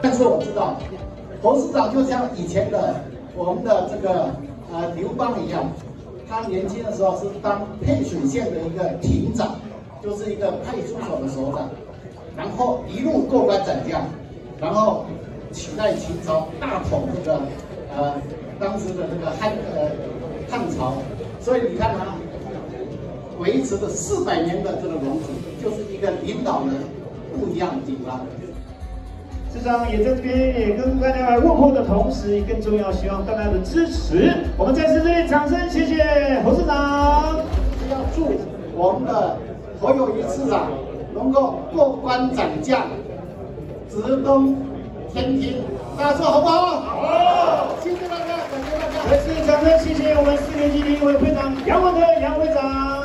但是我知道，侯市长就像以前的我们的这个呃刘邦一样，他年轻的时候是当沛水县的一个亭长，就是一个派出所的首长，然后一路过关斩将，然后取代秦朝大统这个呃当时的这个汉呃汉朝，所以你看他维持了四百年的这个荣，一个领导人不一样的地方。市长也在这边也跟大家来问候的同时，更重要希望大家的支持。我们再次热烈掌声，谢谢侯市长。要祝我们的侯友谊市长能够过关斩将，直登天庭。大家说好不好？好。谢谢大家，感谢大家。再次掌声，谢谢我们四年级的一位会长杨文德杨会长。